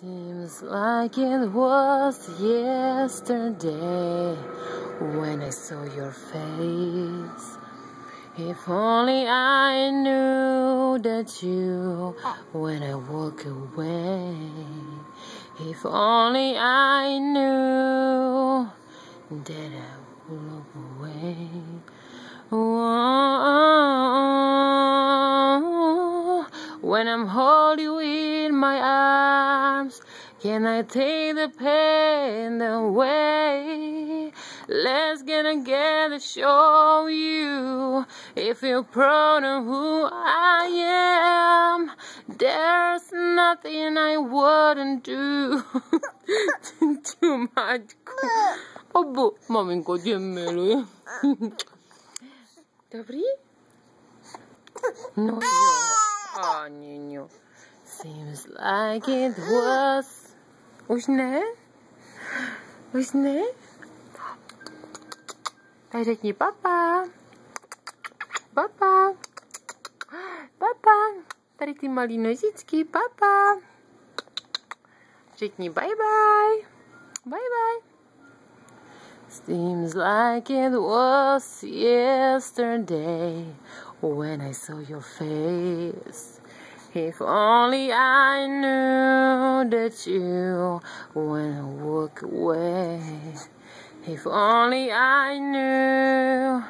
Seems like it was yesterday when I saw your face. If only I knew that you when I walk away. If only I knew that I would look away. When I'm holding you in my arms, can I take the pain away? Let's get together, show you if you're proud of who I am. There's nothing I wouldn't do to my oh, Obo, maminko, diemmelo. Dobrý? No jo. A niño. Seems like it was. Už ne? Už ne? Tak řekni papa. Papa. Papa. Tady ty malý nožičky. Papa. Řekni bye bye. Bye bye. Seems like it was yesterday when I saw your face. If only I knew that you I walk away. If only I knew.